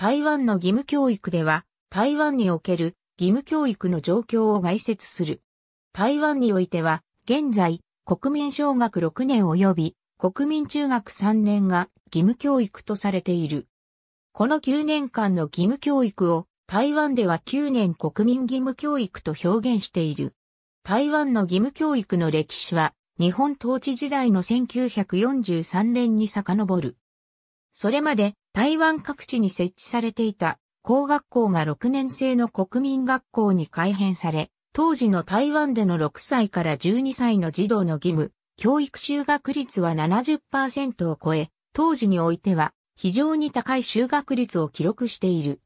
台湾の義務教育では、台湾における義務教育の状況を概説する。台湾においては、現在、国民小学6年及び国民中学3年が義務教育とされている。この9年間の義務教育を台湾では9年国民義務教育と表現している。台湾の義務教育の歴史は日本統治時代の1943年に遡る。それまで台湾各地に設置されていた工学校が6年生の国民学校に改編され、当時の台湾での6歳から12歳の児童の義務、教育修学率は70%を超え、当時においては非常に高い修学率を記録している。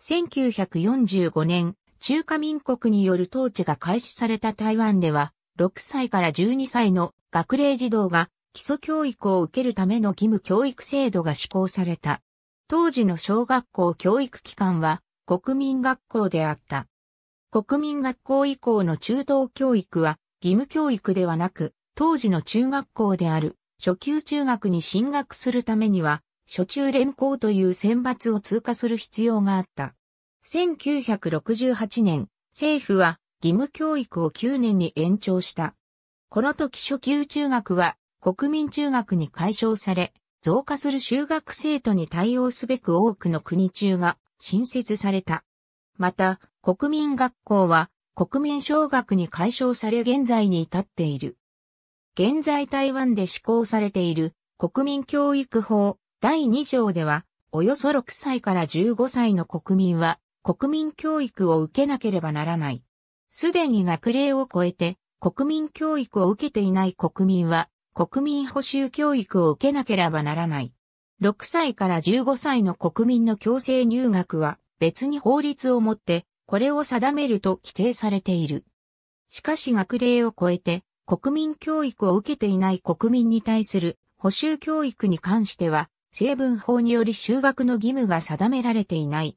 1945年、中華民国による統治が開始された台湾では、6歳から12歳の学齢児童が基礎教育を受けるための義務教育制度が施行された。当時の小学校教育機関は国民学校であった。国民学校以降の中等教育は義務教育ではなく、当時の中学校である初級中学に進学するためには、初中連校という選抜を通過する必要があった。1968年、政府は義務教育を9年に延長した。この時初級中学は国民中学に解消され、増加する修学生徒に対応すべく多くの国中が新設された。また、国民学校は国民小学に解消され現在に至っている。現在台湾で施行されている国民教育法第2条では、およそ6歳から15歳の国民は国民教育を受けなければならない。すでに学齢を超えて国民教育を受けていない国民は国民補修教育を受けなければならない。6歳から15歳の国民の強制入学は別に法律をもってこれを定めると規定されている。しかし学齢を超えて国民教育を受けていない国民に対する補修教育に関しては成分法により修学の義務が定められていない。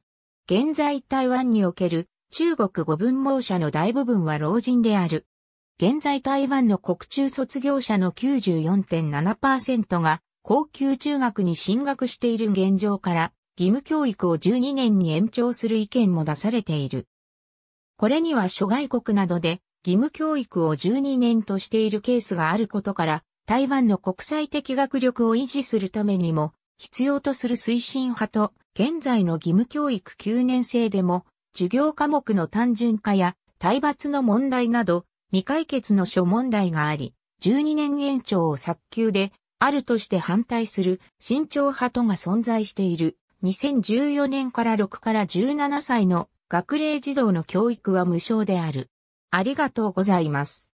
現在台湾における中国語文盲者の大部分は老人である。現在台湾の国中卒業者の94.7%が高級中学に進学している現状から義務教育を12年に延長する意見も出されている。これには諸外国などで義務教育を12年としているケースがあることから台湾の国際的学力を維持するためにも必要とする推進派と現在の義務教育9年生でも授業科目の単純化や体罰の問題など未解決の諸問題があり、12年延長を早急であるとして反対する慎重派とが存在している。2014年から6から17歳の学齢児童の教育は無償である。ありがとうございます。